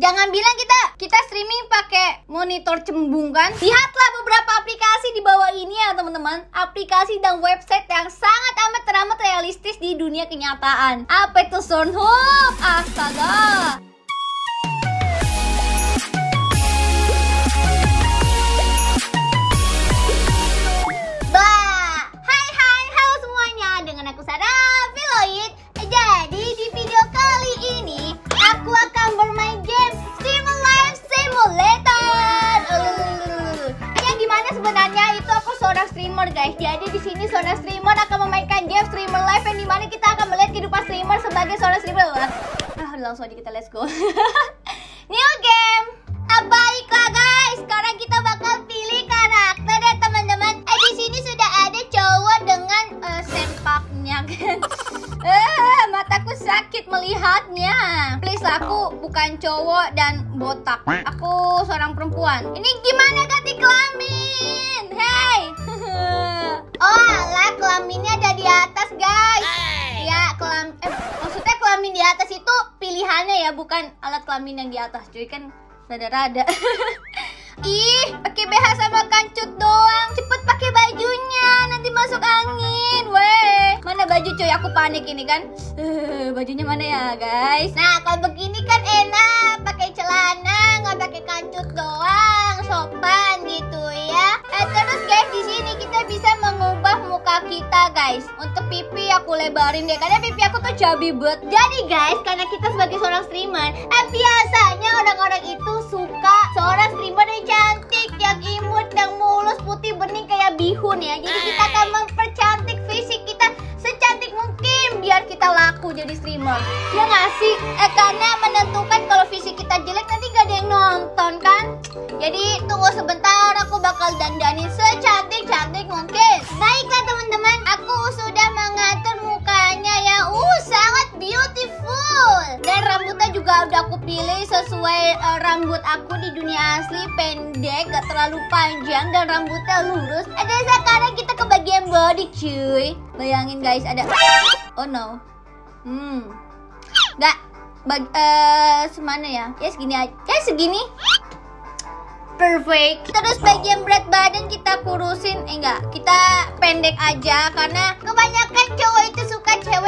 Jangan bilang kita kita streaming pakai monitor cembung kan? Lihatlah beberapa aplikasi di bawah ini ya teman-teman. Aplikasi dan website yang sangat amat teramat realistis di dunia kenyataan. Apa itu Soundhoop? Astaga. Hai hai, halo semuanya. Dengan aku Sarah. Jadi di video kali ini aku akan bermain game streamer guys. Jadi di sini seorang streamer akan memainkan game streamer live yang di mana kita akan melihat kehidupan streamer sebagai seorang streamer. Ah, langsung aja kita let's go. New game. Ah, baiklah guys, sekarang kita bakal pilih karakter ya teman-teman. Eh di sini sudah ada cowok dengan eh, sempaknya kan. Eh, mataku sakit melihatnya. Please lah, aku bukan cowok dan botak. Aku seorang perempuan. Ini kelamin yang di atas. Cuy kan rada-rada. Ih, pakai BH sama kancut doang. Cepet pakai bajunya, nanti masuk angin. Weh, mana baju cuy? Aku panik ini kan. Eh, bajunya mana ya, guys? Nah, kalau begini kan enak, pakai celana, nggak pakai kancut doang, sopan gitu ya. Eh, terus guys, di sini kita bisa mengubah muka kita, guys. Untuk pipi aku lebarin deh, karena pipi aku tuh cabi banget. Jadi guys, karena kita sebagai seorang streamer, eh biasanya orang-orang itu suka seorang streamer yang cantik, yang imut, yang mulus, putih bening kayak bihun ya. Jadi kita akan mempercantik fisik kita secantik mungkin biar kita laku jadi streamer. Ya nggak sih? Eh karena menentukan kalau fisik kita jelek nanti gak ada yang nonton kan? Jadi tunggu sebentar aku bakal dandanin secantik-cantik mungkin. Baiklah teman-teman, aku rambut aku di dunia asli pendek, gak terlalu panjang dan rambutnya lurus. Ada sekarang kita ke bagian body cuy. Bayangin guys ada Oh no. Hmm. Gak bag eh semana ya? Ya segini aja. Ya segini. Perfect. Terus bagian berat badan kita kurusin, eh enggak, kita pendek aja karena kebanyakan cowok itu suka cewek.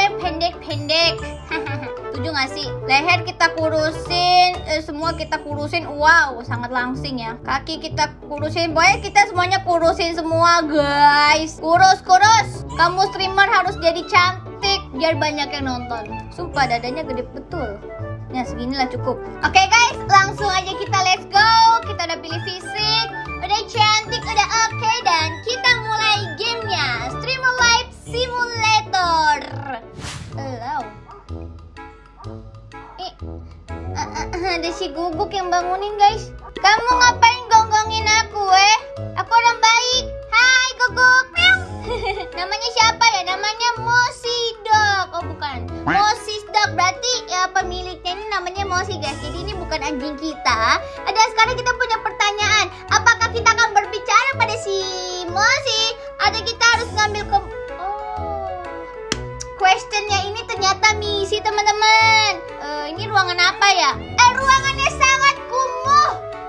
Sih? Leher kita kurusin, eh, semua kita kurusin. Wow, sangat langsing ya. Kaki kita kurusin, pokoknya kita semuanya kurusin semua, guys. Kurus, kurus. Kamu streamer harus jadi cantik biar banyak yang nonton. Sumpah dadanya gede betul. Ya seginilah cukup. Oke guys, langsung aja kita let's go. Kita udah pilih fisik, udah cantik, udah oke dan kita mulai gamenya. Streamer Live Simulator. Hello. Ada si guguk yang bangunin guys. Kamu ngapain gonggongin aku eh? Aku orang baik. Hai guguk. Namanya siapa ya? Namanya Mosidok. Oh bukan. Mosis Dog. Berarti ya pemiliknya ini namanya Mosi guys. Jadi ini bukan anjing kita. Ada sekarang kita punya pertanyaan. Apakah kita akan berbicara pada si Mosi? Atau kita harus ngambil ke... Oh. Questionnya ini ternyata misi teman-teman. Eh, ini ruangan apa ya?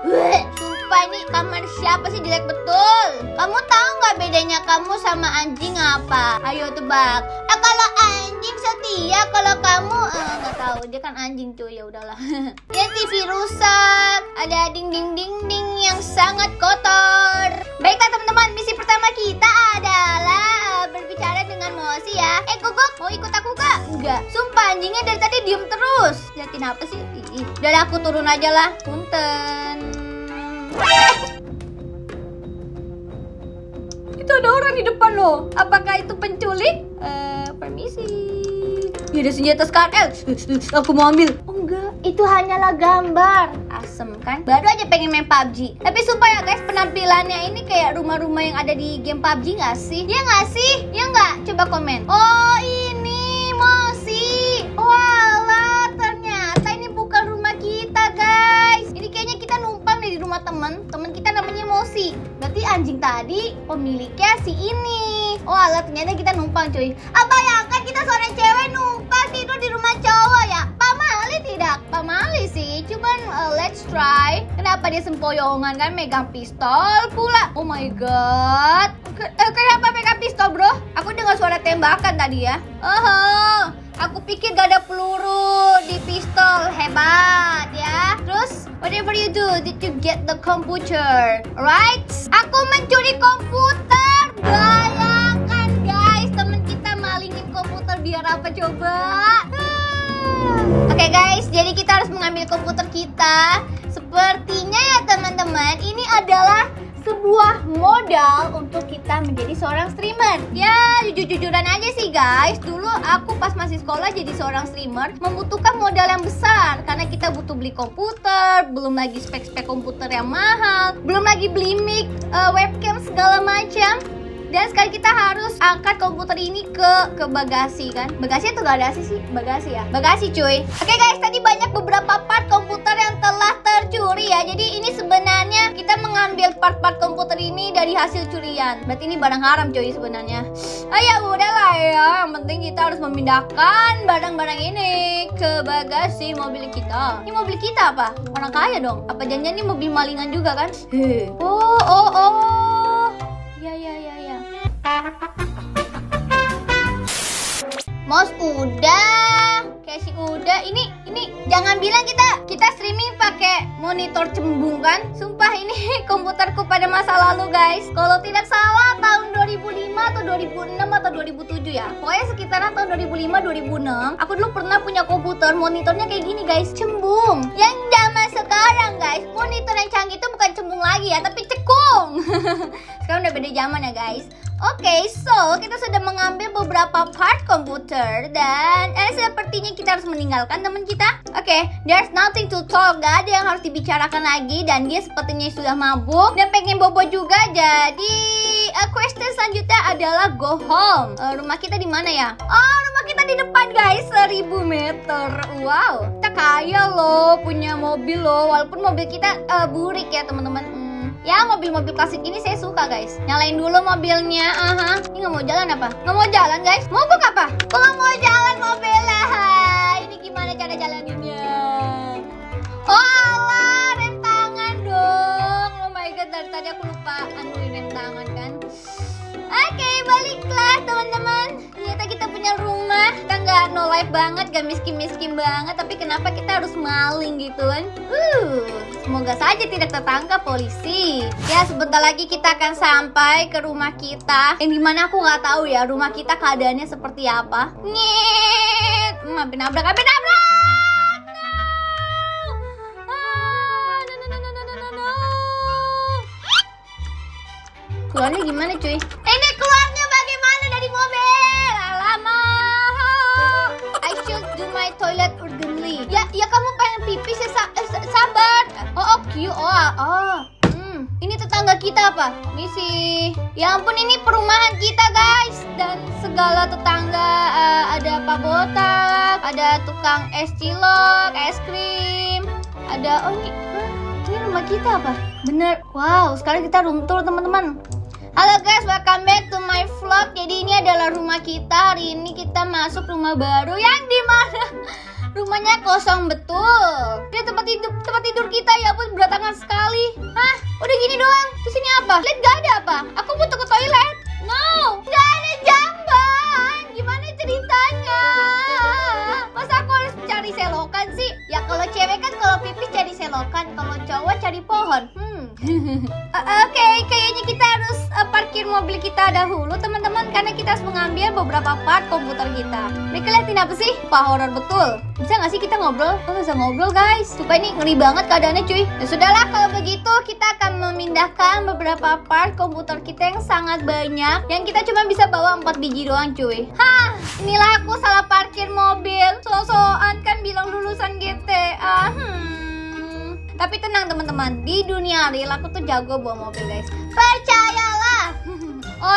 Sumpah ini kamar siapa sih jelek betul? Kamu tahu nggak bedanya kamu sama anjing apa? Ayo tebak. Eh kalau anjing setia, kalau kamu eh, nggak tahu dia kan anjing cuy ya udahlah. ya TV rusak, ada ding ding ding ding yang sangat kotor. Baiklah teman-teman, misi pertama kita adalah eh, berbicara dengan Mosi ya. Eh Guguk, mau ikut aku kak? Enggak. Sumpah anjingnya dari tadi diem terus. Liatin apa sih? Ih, udah aku turun aja lah. Punten. Itu ada orang di depan loh. Apakah itu penculik? Eh, permisi. Ya ada senjata sekarang. Eh, aku mau ambil. Oh enggak, itu hanyalah gambar. Asem kan? Baru aja pengen main PUBG. Tapi sumpah ya guys, penampilannya ini kayak rumah-rumah yang ada di game PUBG nggak sih? Ya nggak sih? Ya nggak? Coba komen. Oh ini Mosi. Rumah temen. Temen kita namanya Mosi. Berarti anjing tadi pemiliknya si ini. Oh alah, ternyata kita numpang cuy. Apa ya kan kita seorang cewek numpang tidur di rumah cowok ya? Pamali tidak? pamali sih, cuman uh, let's try. Kenapa dia sempoyongan kan megang pistol pula? Oh my god. K uh, kenapa megang pistol bro? Aku dengar suara tembakan tadi ya. Oh, aku pikir gak ada peluru di pistol. Hebat ya. Terus, whatever you do, did you get the computer? Right? Aku mencuri komputer. Bayangkan guys, temen kita malingin komputer biar apa coba? Oke okay guys, jadi kita harus mengambil komputer kita. Sepertinya ya teman-teman, ini adalah sebuah modal untuk kita menjadi seorang streamer. Ya, jujur-jujuran aja sih guys. Dulu aku pas masih sekolah jadi seorang streamer membutuhkan modal yang besar karena kita butuh beli komputer, belum lagi spek-spek komputer yang mahal, belum lagi beli mic, uh, webcam segala macam. Dan sekarang kita harus angkat komputer ini ke ke bagasi kan? Bagasi atau bagasi sih? Bagasi ya. Bagasi cuy. Oke guys, tadi banyak beberapa part komputer yang telah tercuri ya. Jadi ini sebenarnya kita mengambil part-part komputer ini dari hasil curian. Berarti ini barang haram cuy sebenarnya. Ah ya udahlah ya. Yang penting kita harus memindahkan barang-barang ini ke bagasi mobil kita. Ini mobil kita apa? Orang kaya dong. Apa janjian ini mobil malingan juga kan? Oh oh oh. Ya ya ya ya. Mos udah, Casey udah. Ini ini jangan bilang kita kita pakai monitor cembung kan? Sumpah ini komputerku pada masa lalu guys. Kalau tidak salah tahun 2005 atau 2006 atau 2007 ya. Pokoknya sekitaran tahun 2005 2006. Aku dulu pernah punya komputer monitornya kayak gini guys, cembung. Yang zaman sekarang guys, monitor yang canggih itu bukan cembung lagi ya, tapi cekung. sekarang udah beda zaman ya guys. Oke, okay, so kita sudah mengambil beberapa part komputer dan eh, sepertinya kita harus meninggalkan teman kita. Oke, okay, there's nothing to talk, gak ada yang harus dibicarakan lagi dan dia sepertinya sudah mabuk dan pengen bobo juga. Jadi uh, question selanjutnya adalah go home. Uh, rumah kita di mana ya? Oh, rumah kita di depan guys, 1000 meter. Wow, kita kaya loh, punya mobil loh. Walaupun mobil kita uh, burik ya teman-teman. Ya mobil-mobil klasik ini saya suka guys Nyalain dulu mobilnya Aha. Ini nggak mau jalan apa? Nggak mau jalan guys? Mogok apa? Kalau mau jalan mobilnya Ini gimana cara jalaninnya? Oh alah rem tangan dong Oh my god dari tadi aku lupa anuin rem tangan kan Oke okay, baliklah teman-teman nggak no life banget Gak miskin-miskin banget Tapi kenapa kita harus maling gitu kan Uh Semoga saja tidak tertangkap polisi. Ya, sebentar lagi kita akan sampai ke rumah kita. Yang di mana aku nggak tahu ya rumah kita keadaannya seperti apa. Nyet, hmm, hampir nabrak, hampir nabrak. Keluarnya gimana cuy? Pipis ya sabar. Oh, oh, Q. Oh, oh. Hmm, ini tetangga kita apa? Misi. Ya ampun, ini perumahan kita, guys. Dan segala tetangga uh, ada Pak Botak, ada tukang es cilok, es krim. Ada oh ini huh, ini rumah kita apa? Bener. Wow, sekarang kita room tour, teman-teman. Halo guys, welcome back to my vlog. Jadi ini adalah rumah kita. Hari ini kita masuk rumah baru yang di mana rumahnya kosong betul. Ini tempat tidur tempat tidur kita ya pun berantakan sekali. Hah? Udah gini doang. Terus ini apa? Lihat gak ada apa? Aku butuh ke toilet. No, gak ada jamban. Gimana ceritanya? Masa aku harus cari selokan sih? Ya kalau cewek kan kalau pipis cari selokan, kalau cowok cari pohon. Hmm. Oke, okay, kayaknya kita harus parkir mobil kita dahulu teman-teman karena kita harus mengambil beberapa part komputer kita. Mereka liatin apa sih? Pak horor betul. Bisa nggak sih kita ngobrol? Oh, bisa ngobrol guys. Supaya ini ngeri banget keadaannya cuy. Ya sudahlah kalau begitu kita akan memindahkan beberapa part komputer kita yang sangat banyak yang kita cuma bisa bawa 4 biji doang cuy. Hah, inilah aku salah parkir mobil. So-soan kan bilang lulusan GTA. Hmm. Tapi tenang teman-teman, di dunia real aku tuh jago bawa mobil guys. Percayalah.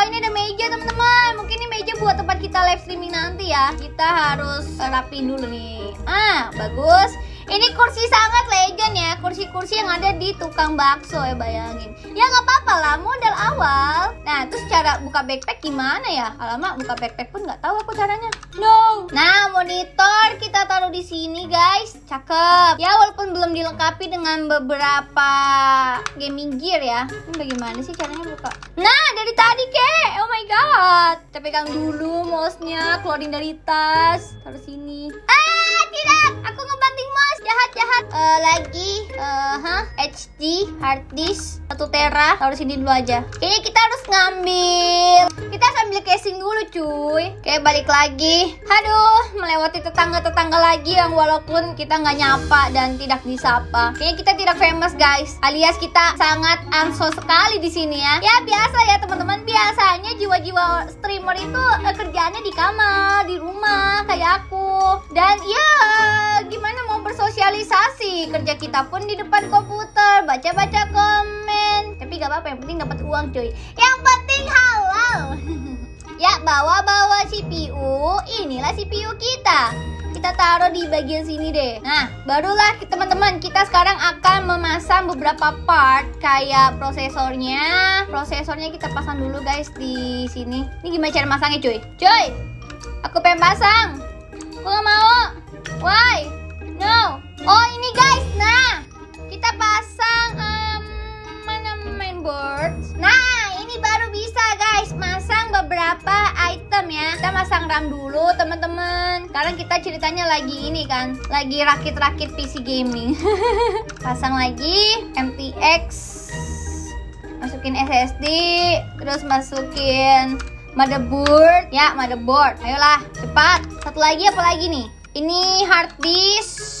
Oh ini ada meja teman-teman. Mungkin ini meja buat tempat kita live streaming nanti ya. Kita harus rapiin dulu nih. Ah bagus. Ini kursi sangat legend ya. Kursi-kursi kursi yang ada di tukang bakso ya bayangin. Ya nggak apa-apa lah modal awal. Nah terus cara buka backpack gimana ya? Alamak buka backpack pun nggak tahu aku caranya. No. Nah monitor kita taruh di sini guys. Cakep. Ya walaupun belum dilengkapi dengan beberapa gaming gear ya. Ini bagaimana sih caranya buka? Nah dari tadi kek. Oh my god. Kita pegang dulu mouse-nya, keluarin dari tas, taruh sini. Ah tidak, aku ngebanting mouse. Jahat jahat. Eh, lagi, eh, huh? HD hard disk 1 tera. Taruh sini dulu aja. Kayaknya kita harus ngambil. Kita sambil casing dulu cuy. Oke balik lagi. Aduh, melewati tetangga-tetangga lagi yang walaupun kita nggak nyapa dan tidak disapa. Kayaknya kita tidak famous guys. Alias kita sangat ansos sekali di sini ya. Ya biasa ya teman-teman. Biasanya jiwa-jiwa streamer itu eh, kerjaannya di kamar, di rumah kayak. Dan ya gimana mau bersosialisasi? Kerja kita pun di depan komputer, baca-baca komen. Tapi gak apa-apa, yang penting dapat uang cuy. Yang penting halal. ya, bawa-bawa CPU. Inilah CPU kita kita taruh di bagian sini deh. Nah, barulah teman-teman kita sekarang akan memasang beberapa part kayak prosesornya. Prosesornya kita pasang dulu guys di sini. Ini gimana cara masangnya cuy? Cuy, aku pengen pasang. Aku nggak mau. Why? No. Oh ini guys. Nah, kita pasang um, mana mainboard. Nah, ini baru bisa guys masang beberapa item ya. Kita masang RAM dulu teman-teman. Sekarang kita ceritanya lagi ini kan, lagi rakit-rakit PC gaming. pasang lagi MTX. Masukin SSD, terus masukin motherboard. Ya, motherboard. Ayolah, cepat. Satu lagi apa lagi nih? Ini hard disk.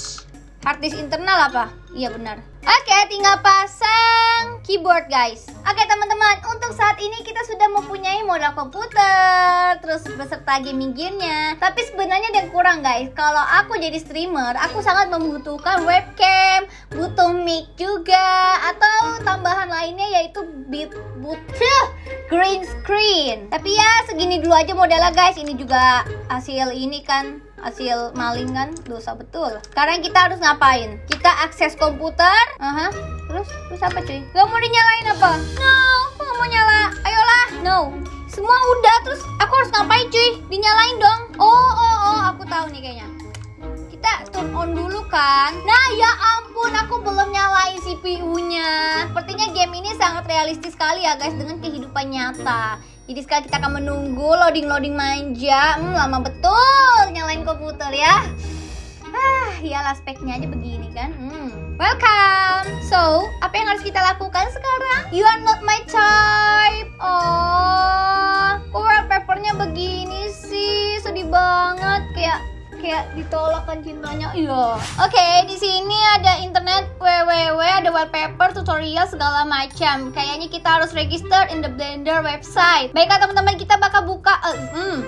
Hard disk internal apa? Iya benar. Oke, tinggal pasang keyboard guys. Oke teman-teman, untuk saat ini kita sudah mempunyai modal komputer, terus beserta gaming gearnya. Tapi sebenarnya ada yang kurang guys. Kalau aku jadi streamer, aku sangat membutuhkan webcam, butuh mic juga, atau tambahan lainnya yaitu bit butuh green screen. Tapi ya segini dulu aja modalnya guys. Ini juga hasil ini kan hasil maling kan? Dosa betul. Sekarang kita harus ngapain? Kita akses komputer. Aha. terus terus apa cuy? Gak mau dinyalain apa? No aku gak mau nyala. Ayolah. No. Semua udah terus aku harus ngapain cuy? Dinyalain dong. Oh oh oh. Aku tahu nih kayaknya. Kita turn on dulu kan? Nah ya ampun. Aku belum nyalain CPU-nya sepertinya game ini sangat realistis sekali ya guys dengan kehidupan nyata jadi sekarang kita akan menunggu loading-loading manja. Hmm, lama betul nyalain komputer ya. Ah, iyalah speknya aja begini kan. Hmm. Welcome. So, apa yang harus kita lakukan sekarang? You are not my type. Ditolak kan cintanya. Iya. Oke, okay, di sini ada internet www, ada wallpaper, tutorial segala macam. Kayaknya kita harus register in the Blender website. Baiklah teman-teman, kita bakal buka. Uh, hmm.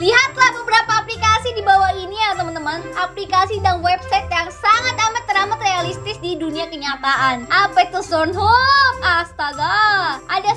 Lihatlah beberapa aplikasi di bawah ini ya teman-teman Aplikasi dan website yang sangat amat teramat realistis di dunia kenyataan Apa itu Soundhub? Astaga Ada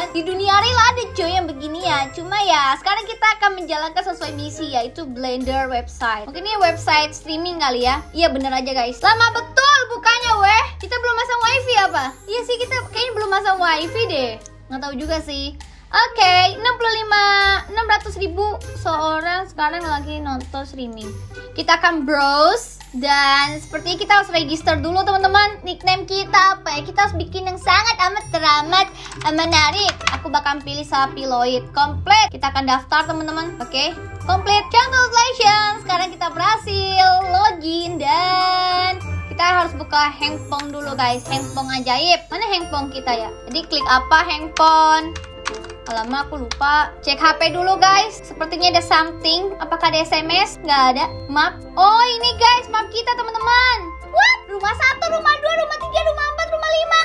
Dan di dunia real ada coy yang begini ya Cuma ya sekarang kita akan menjalankan sesuai misi Yaitu Blender website. Mungkin ini website streaming kali ya? Iya bener aja guys. Lama betul bukanya weh. Kita belum masang wifi apa? Iya sih kita kayaknya belum masang wifi deh. Nggak tahu juga sih Oke, okay, 65 600 ribu seorang sekarang lagi nonton streaming. Kita akan browse dan sepertinya kita harus register dulu teman-teman nickname kita apa ya? Kita harus bikin yang sangat amat teramat uh, menarik. Aku bakal pilih Sapiloid komplit. Kita akan daftar teman-teman. Oke, okay? komplit. Congratulations. Sekarang kita berhasil login dan kita harus buka handphone dulu guys. Handphone ajaib. Mana handphone kita ya? Jadi klik apa handphone? Lama aku lupa. Cek HP dulu guys. Sepertinya ada something. Apakah ada SMS? Nggak ada. Map. Oh ini guys map kita teman-teman. What? Rumah satu, rumah dua, rumah tiga, rumah empat, rumah lima.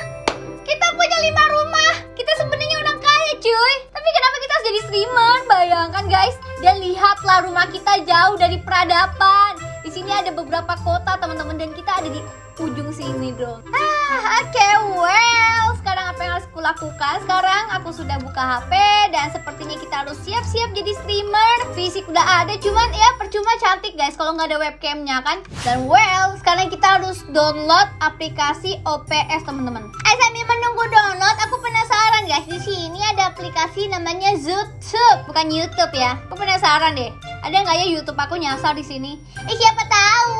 Kita punya lima rumah. Kita sebenarnya orang kaya cuy. Tapi kenapa kita harus jadi streamer? Bayangkan guys. Dan lihatlah rumah kita jauh dari peradaban. Sini ada beberapa kota teman-teman dan kita ada di ujung sini dong. Ah, oke, okay, well, sekarang apa yang harus aku lakukan? Sekarang aku sudah buka HP dan sepertinya kita harus siap-siap jadi streamer. Fisik udah ada, cuman ya percuma cantik guys kalau nggak ada webcamnya kan. Dan well, sekarang kita harus download aplikasi OPS teman-teman. Eh sambil menunggu download, aku penasaran guys. Di sini ada aplikasi namanya YouTube, bukan YouTube ya. Aku penasaran deh. Ada nggak ya YouTube aku nyasar di sini? Eh siapa tahu.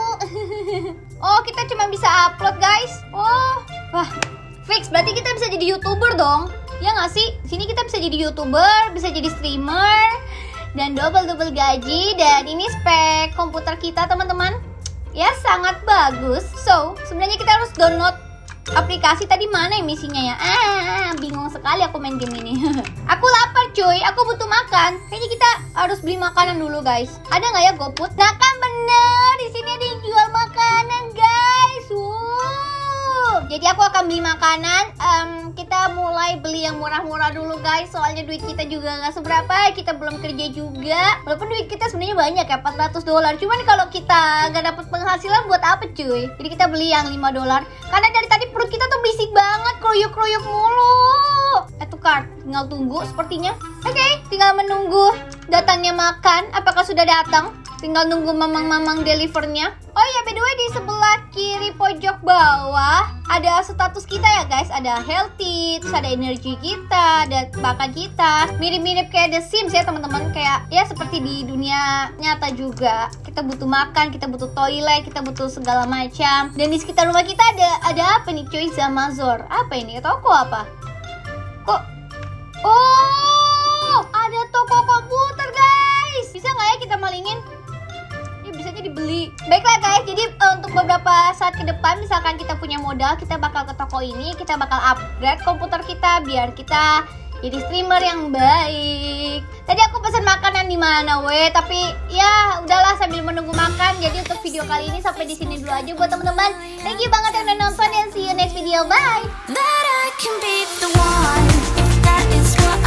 oh kita cuma bisa upload guys. Oh wah fix berarti kita bisa jadi youtuber dong. Ya nggak sih? Sini kita bisa jadi youtuber, bisa jadi streamer dan double double gaji dan ini spek komputer kita teman-teman. Ya sangat bagus. So sebenarnya kita harus download aplikasi tadi mana ya misinya ya? Ah, bingung sekali aku main game ini. aku lapar cuy, aku butuh makan. Kayaknya kita harus beli makanan dulu guys. Ada nggak ya GoFood? Nah kan bener, di sini ada yang jual makanan guys. Jadi aku akan beli makanan. Um, kita mulai beli yang murah-murah dulu guys. Soalnya duit kita juga nggak seberapa. Kita belum kerja juga. Walaupun duit kita sebenarnya banyak ya, 400 dolar. Cuman kalau kita nggak dapat penghasilan buat apa cuy? Jadi kita beli yang 5 dolar. Karena dari tadi perut kita tuh berisik banget, kroyok-kroyok mulu. Eh tukar, tinggal tunggu sepertinya. Oke, okay, tinggal menunggu datangnya makan. Apakah sudah datang? Tinggal nunggu mamang-mamang delivernya. Oh iya, by the way di sebelah kiri pojok bawah ada status kita ya guys. Ada healthy, terus ada energi kita, ada bakat kita. Mirip-mirip kayak The Sims ya teman-teman. Kayak ya seperti di dunia nyata juga. Kita butuh makan, kita butuh toilet, kita butuh segala macam. Dan di sekitar rumah kita ada ada apa nih cuy? Zamazor. Apa ini? Toko apa? Kok? Oh, ada toko komputer guys. Bisa nggak ya kita malingin? bisanya dibeli. Baiklah guys, jadi uh, untuk beberapa saat ke depan misalkan kita punya modal, kita bakal ke toko ini, kita bakal upgrade komputer kita biar kita jadi streamer yang baik. Tadi aku pesan makanan di mana, we? Tapi ya udahlah sambil menunggu makan. Jadi untuk video kali ini sampai di sini dulu aja buat teman-teman. Thank you banget yang udah nonton dan see you next video. Bye. That's what